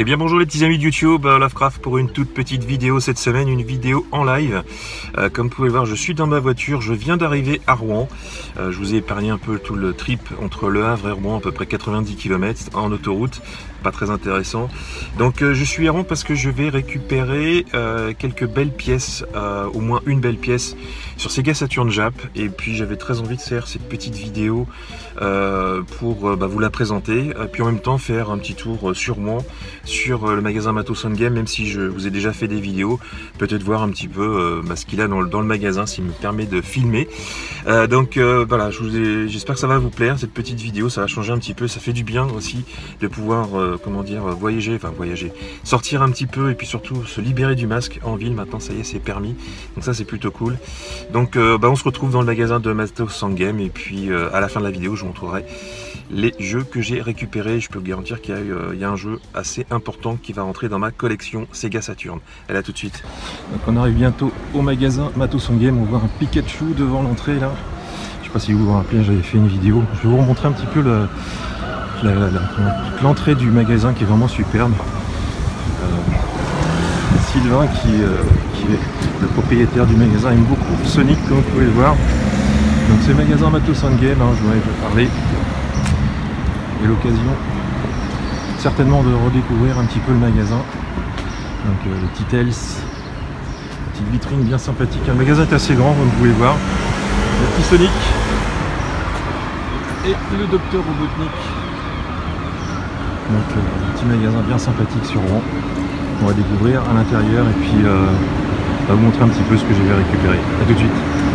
Eh bien bonjour les petits amis de YouTube, euh, Lovecraft pour une toute petite vidéo cette semaine, une vidéo en live. Euh, comme vous pouvez voir, je suis dans ma voiture, je viens d'arriver à Rouen. Euh, je vous ai épargné un peu tout le trip entre Le Havre et Rouen, à peu près 90 km en autoroute pas très intéressant. Donc euh, je suis Rouen parce que je vais récupérer euh, quelques belles pièces, euh, au moins une belle pièce sur Sega Saturn Jap. Et puis j'avais très envie de faire cette petite vidéo pour bah, vous la présenter. puis en même temps faire un petit tour sur moi, sur le magasin Matos Game, même si je vous ai déjà fait des vidéos. Peut-être voir un petit peu bah, ce qu'il a dans le, dans le magasin, s'il me permet de filmer. Donc voilà, j'espère que ça va vous plaire cette petite vidéo, ça va changer un petit peu, ça fait du bien aussi de pouvoir euh, comment dire, voyager, enfin voyager, sortir un petit peu et puis surtout se libérer du masque en ville. Maintenant, ça y est, c'est permis. Donc ça, c'est plutôt cool. Donc, euh, bah, on se retrouve dans le magasin de Matos Sangame et puis euh, à la fin de la vidéo, je vous montrerai les jeux que j'ai récupérés. Je peux vous garantir qu'il y, a un jeu assez important qui va rentrer dans ma collection Sega Saturn. Elle a tout de suite. Donc on arrive bientôt au magasin Matos Game. On voit un Pikachu devant l'entrée là. Je sais pas si vous vous rappelez, j'avais fait une vidéo. Je vais vous remontrer un petit peu le, l'entrée du magasin qui est vraiment superbe. Euh, Sylvain euh, qui, est le propriétaire du magasin aime beaucoup Sonic comme vous pouvez le voir. Donc c'est magasin Matos Game, hein, je vous en ai déjà parlé. Et l'occasion certainement de redécouvrir un petit peu le magasin. Donc euh, les Titels, petite vitrine bien sympathique. Le magasin est assez grand, comme vous pouvez le voir. Le petit Sonic et le docteur Robotnik donc euh, un petit magasin bien sympathique sur Rouen. On va découvrir à l'intérieur et puis euh, on va vous montrer un petit peu ce que j'ai récupérer. A tout de suite.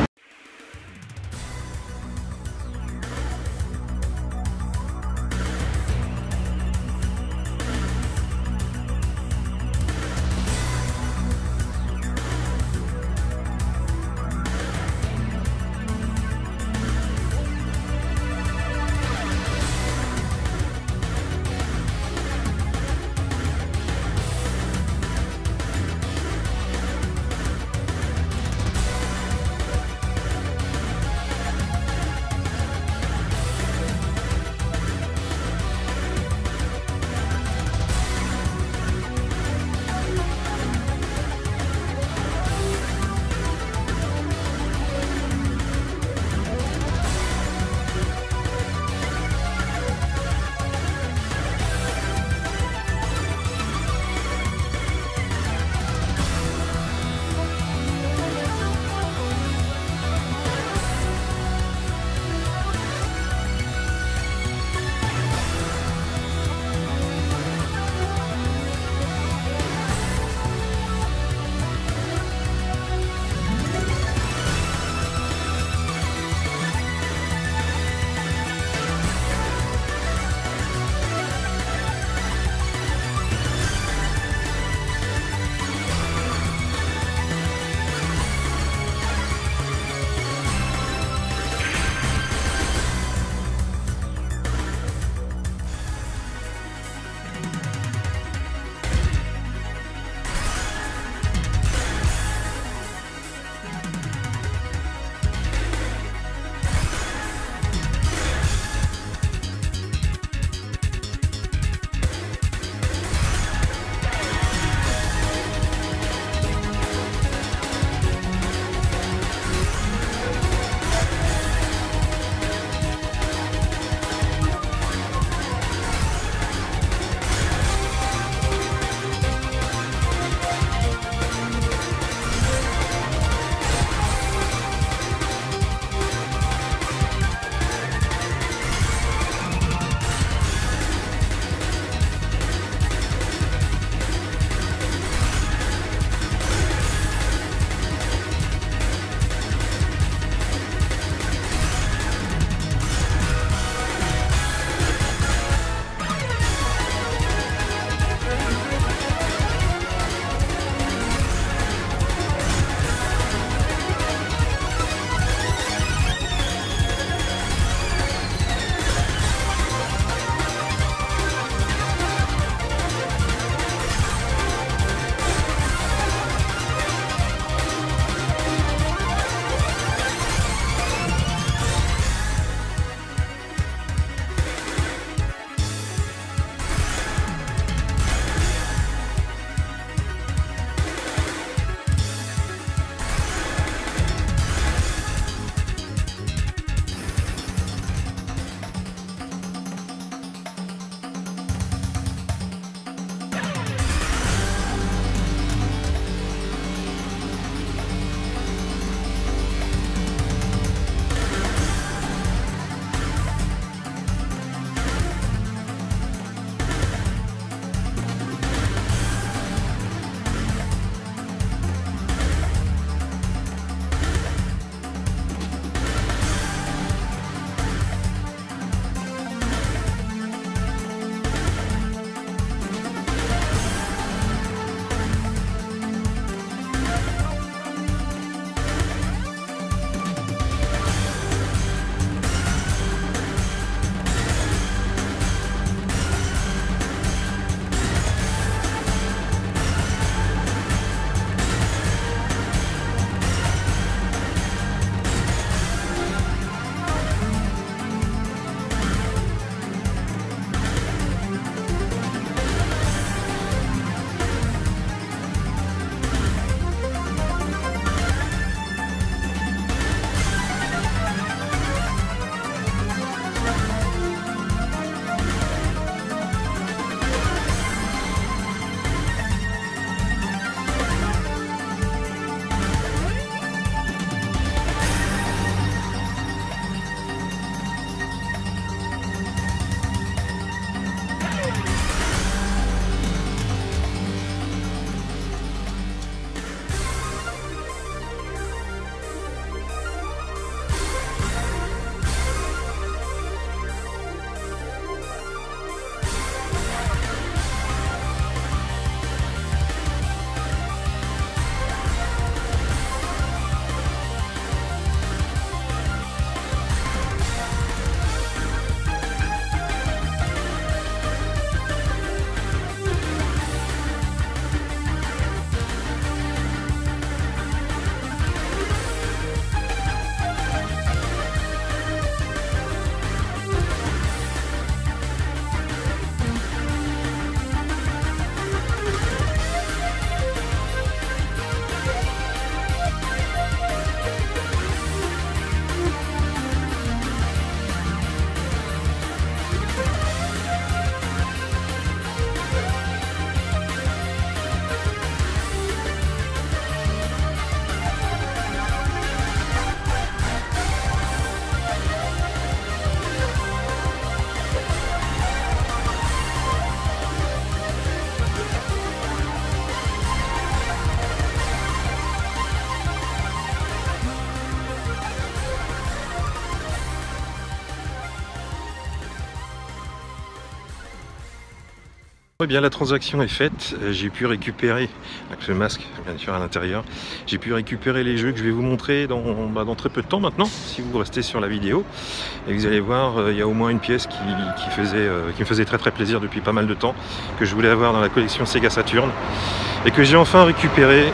Bien la transaction est faite, euh, j'ai pu récupérer, avec le masque bien sûr à l'intérieur, j'ai pu récupérer les jeux que je vais vous montrer dans, bah, très peu de temps maintenant, si vous restez sur la vidéo. Et vous allez voir, euh, il y a au moins une pièce euh, qui me faisait très très plaisir depuis pas mal de temps, que je voulais avoir dans la collection Sega Saturn, et que j'ai enfin récupéré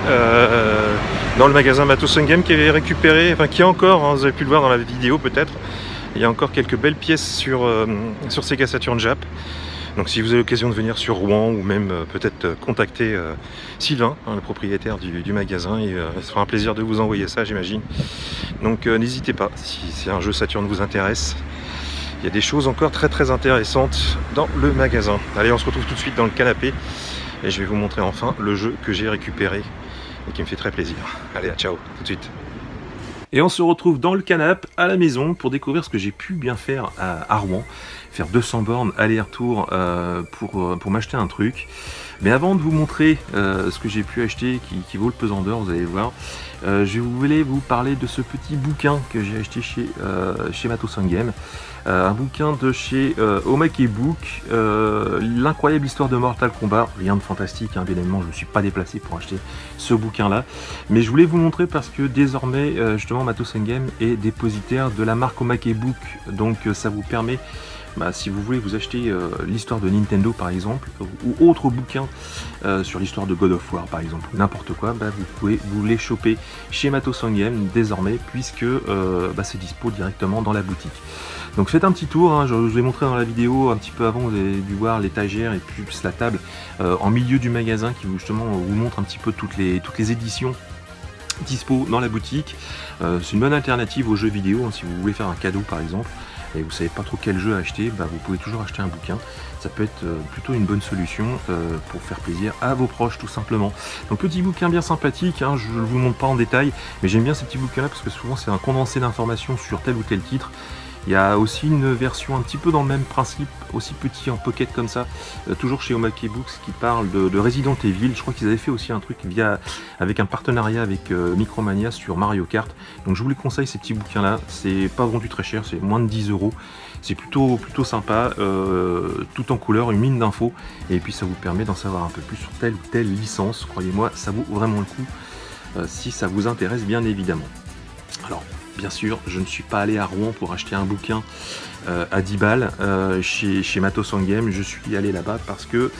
dans le magasin Matos Game, qui avait récupéré, enfin qui est encore, hein, vous avez pu le voir dans la vidéo peut-être, il y a encore quelques belles pièces sur, sur Sega Saturn Jap. Donc si vous avez l'occasion de venir sur Rouen ou même euh, peut-être euh, contacter euh, Sylvain, hein, le propriétaire du, magasin, et, ce sera un plaisir de vous envoyer ça j'imagine. Donc n'hésitez pas, si, un jeu Saturn vous intéresse, il y a des choses encore très très intéressantes dans le magasin. Allez on se retrouve tout de suite dans le canapé et je vais vous montrer enfin le jeu que j'ai récupéré et qui me fait très plaisir. Allez, à ciao, tout de suite. Et on se retrouve dans le canapé à la maison pour découvrir ce que j'ai pu bien faire à, Rouen. Faire 200 bornes aller-retour euh, pour, euh, pour m'acheter un truc. Mais avant de vous montrer euh, ce que j'ai pu acheter qui, vaut le pesant d'or, vous allez voir, je voulais vous parler de ce petit bouquin que j'ai acheté chez, chez Matos Game. un bouquin de chez Omake Book, l'incroyable histoire de Mortal Kombat, rien de fantastique, hein, bien évidemment je ne me suis pas déplacé pour acheter ce bouquin là, mais je voulais vous montrer parce que désormais justement Matos Game est dépositaire de la marque Omake Book, donc ça vous permet bah, si vous voulez vous acheter euh, l'histoire de Nintendo par exemple, ou autre bouquin euh, sur l'histoire de God of War par exemple, n'importe quoi, bah, vous pouvez vous les choper chez Matos désormais, puisque euh, bah, c'est dispo directement dans la boutique. Donc faites un petit tour, hein, je vous ai montré dans la vidéo un petit peu avant, vous avez dû voir l'étagère et puis la table en milieu du magasin qui vous, justement vous montre un petit peu toutes les, toutes les éditions dispo dans la boutique. c'est une bonne alternative aux jeux vidéo hein, si vous voulez faire un cadeau par exemple et vous savez pas trop quel jeu acheter, bah, vous pouvez toujours acheter un bouquin. Ça peut être euh, plutôt une bonne solution euh, pour faire plaisir à vos proches tout simplement. Donc petit bouquin bien sympathique, hein, je ne vous montre pas en détail, mais j'aime bien ces petits bouquins là parce que souvent c'est un condensé d'informations sur tel ou tel titre. Il y a aussi une version un petit peu dans le même principe, aussi petit en pocket comme ça, euh, toujours chez Omake Books qui parle de, Resident Evil. Je crois qu'ils avaient fait aussi un truc via avec un partenariat avec euh, Micromania sur Mario Kart. Donc je vous les conseille ces petits bouquins là. C'est pas vendu très cher, c'est moins de 10 euros. C'est plutôt, plutôt sympa, euh, tout en couleur, une mine d'infos. Et puis ça vous permet d'en savoir un peu plus sur telle ou telle licence. Croyez-moi, ça vaut vraiment le coup si ça vous intéresse bien évidemment. Alors bien sûr, je ne suis pas allé à Rouen pour acheter un bouquin euh, à 10 balles euh, chez, chez Matos. Je suis allé là-bas parce que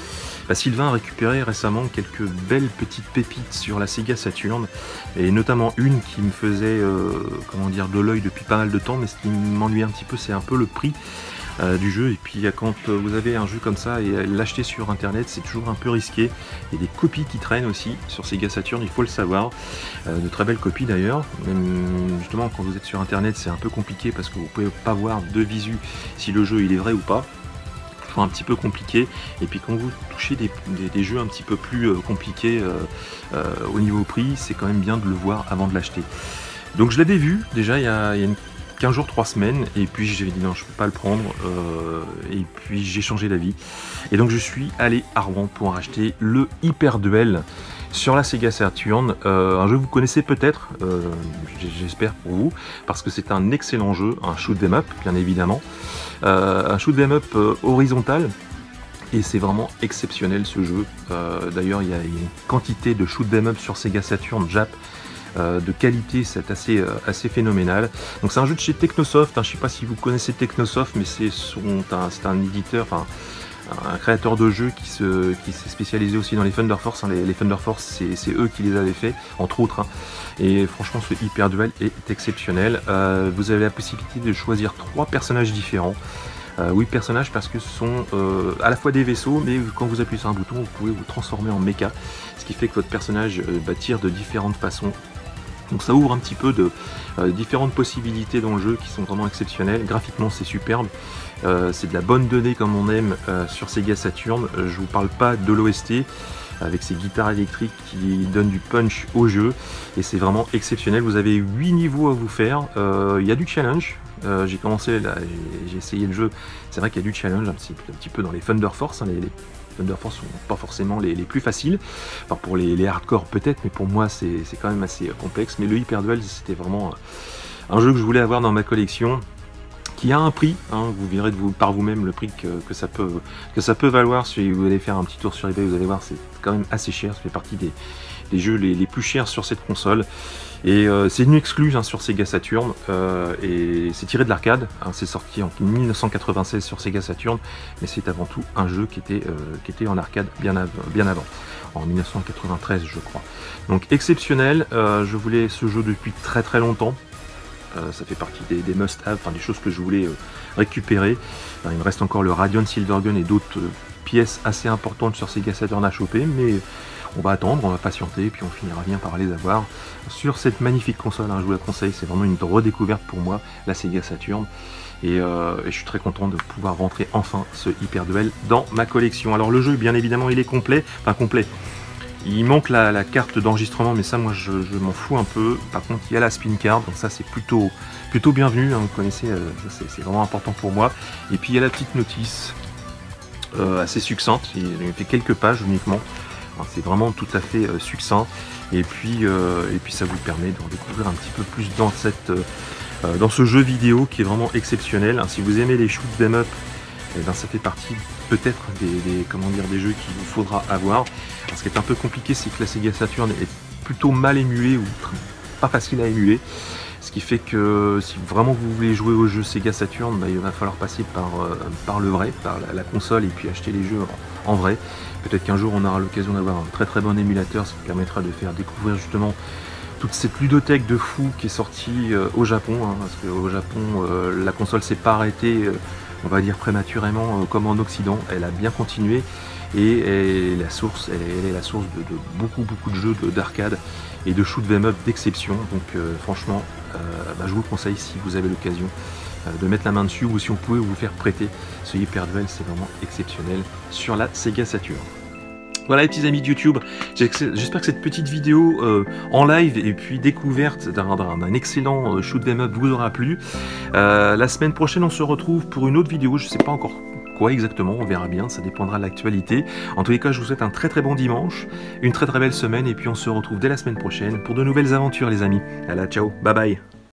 bah, Sylvain a récupéré récemment quelques belles petites pépites sur la Sega Saturn et notamment une qui me faisait euh, dire de l'œil depuis pas mal de temps mais ce qui m'ennuie un petit peu c'est un peu le prix du jeu. Et puis quand euh, vous avez un jeu comme ça et l'acheter sur internet, c'est toujours un peu risqué. Il y a des copies qui traînent aussi sur Sega Saturn, il faut le savoir. Euh, de très belles copies d'ailleurs. justement quand vous êtes sur internet, c'est un peu compliqué parce que vous pouvez pas voir de visu si le jeu il est vrai ou pas un petit peu compliqué et puis quand vous touchez des, jeux un petit peu plus compliqués au niveau prix c'est quand même bien de le voir avant de l'acheter donc je l'avais vu déjà il y, a, il y une 15 jours, 3 semaines, et puis j'avais dit non, je peux pas le prendre, euh, et puis j'ai changé d'avis. Et donc je suis allé à Rouen pour acheter le Hyper Duel sur la Sega Saturn, euh, un jeu que vous connaissez peut-être, euh, j'espère pour vous, parce que c'est un excellent jeu, un shoot them up, bien évidemment, un shoot them up horizontal, et c'est vraiment exceptionnel ce jeu. D'ailleurs, il y, a une quantité de shoot them up sur Sega Saturn Jap de qualité, c'est assez, euh, assez phénoménal. Donc c'est un jeu de chez Technosoft, hein. je ne sais pas si vous connaissez Technosoft, mais c'est un, éditeur, un créateur de jeux qui s'est spécialisé aussi dans les Thunder Force. Hein. Les, Thunder Force, c'est eux qui les avaient fait, entre autres. Hein. Et franchement, ce Hyper Duel est exceptionnel. Euh, vous avez la possibilité de choisir trois personnages différents. oui, personnages parce que ce sont à la fois des vaisseaux, mais quand vous appuyez sur un bouton, vous pouvez vous transformer en mecha, ce qui fait que votre personnage bah, tire de différentes façons donc ça ouvre un petit peu de euh, différentes possibilités dans le jeu qui sont vraiment exceptionnelles. Graphiquement c'est superbe, euh, c'est de la bonne donnée comme on aime euh, sur Sega Saturn. je vous parle pas de l'OST avec ses guitares électriques qui donnent du punch au jeu et c'est vraiment exceptionnel. Vous avez 8 niveaux à vous faire, il y a du challenge. j'ai commencé là, j'ai essayé le jeu. C'est vrai qu'il y a du challenge un petit, un petit peu dans les Thunder Force, hein, Force sont pas forcément les, plus faciles. Pour les, hardcore peut-être, mais pour moi c'est quand même assez complexe. Mais le Hyper Duel, c'était vraiment un jeu que je voulais avoir dans ma collection qui a un prix. Hein, vous verrez de vous, par vous-même le prix que, ça peut, que ça peut valoir. Si vous allez faire un petit tour sur eBay, vous allez voir, c'est quand même assez cher. Ça fait partie des, jeux les, plus chers sur cette console. Et euh, c'est une exclue hein, sur Sega Saturn. Euh, et c'est tiré de l'arcade. Hein, c'est sorti en 1996 sur Sega Saturn. Mais c'est avant tout un jeu qui était, euh, qui était en arcade bien, avant. En 1993, je crois. Donc exceptionnel. je voulais ce jeu depuis très très longtemps. Ça fait partie des, must-have, enfin des choses que je voulais récupérer. il me reste encore le Radiant Silvergun et d'autres pièces assez importantes sur Sega Saturn à choper, mais on va attendre, on va patienter, puis on finira bien par les avoir sur cette magnifique console. Hein, je vous la conseille, c'est vraiment une redécouverte pour moi, la Sega Saturn. Et, et, je suis très content de pouvoir rentrer enfin ce Hyper Duel dans ma collection. Alors le jeu, bien évidemment, il est complet, enfin complet. Il manque la, carte d'enregistrement, mais ça, moi, je, m'en fous un peu. Par contre, il y a la spin card, donc ça, c'est plutôt, plutôt bienvenu. Hein, vous connaissez, euh, c'est vraiment important pour moi. Et puis, il y a la petite notice, euh, assez succincte. Il fait quelques pages uniquement. C'est vraiment tout à fait euh, succinct. Et puis, et puis, ça vous permet de découvrir un petit peu plus dans, cette, dans ce jeu vidéo qui est vraiment exceptionnel. Si vous aimez les shoot them up, eh ben, ça fait partie peut-être des jeux qu'il vous faudra avoir. ce qui est un peu compliqué, c'est que la Sega Saturn est plutôt mal émulée ou pas facile à émuler. Ce qui fait que si vraiment vous voulez jouer au jeu Sega Saturn, bah, il va falloir passer par, euh, le vrai, par la, console et puis acheter les jeux en, vrai. Peut-être qu'un jour on aura l'occasion d'avoir un très très bon émulateur, ce qui permettra de faire découvrir justement toute cette ludothèque de fou qui est sortie euh, au Japon, hein, parce qu'au Japon euh, la console s'est pas arrêtée on va dire prématurément comme en Occident. Elle a bien continué et la source, elle, est la source de, beaucoup beaucoup de jeux d'arcade et de shoot 'em up d'exception. Donc franchement, bah, je vous conseille si vous avez l'occasion de mettre la main dessus ou si on pouvait vous faire prêter ce Hyper c'est vraiment exceptionnel sur la Sega Saturn. Voilà les petits amis de YouTube, j'espère que cette petite vidéo euh, en live et puis découverte d'un excellent euh, shoot them up vous aura plu. Euh, la semaine prochaine on se retrouve pour une autre vidéo, je ne sais pas encore quoi exactement, on verra bien, ça dépendra de l'actualité. En tous les cas je vous souhaite un très très bon dimanche, une très très belle semaine et puis on se retrouve dès la semaine prochaine pour de nouvelles aventures les amis. Allez ciao, bye bye